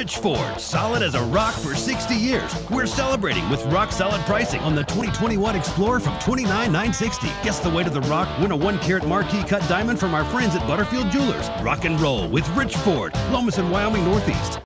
Rich Ford, solid as a rock for 60 years. We're celebrating with rock solid pricing on the 2021 Explorer from 29,960. Guess the weight of the rock, win a one carat marquise cut diamond from our friends at Butterfield Jewelers. Rock and roll with Rich Ford, Lomas and Wyoming Northeast.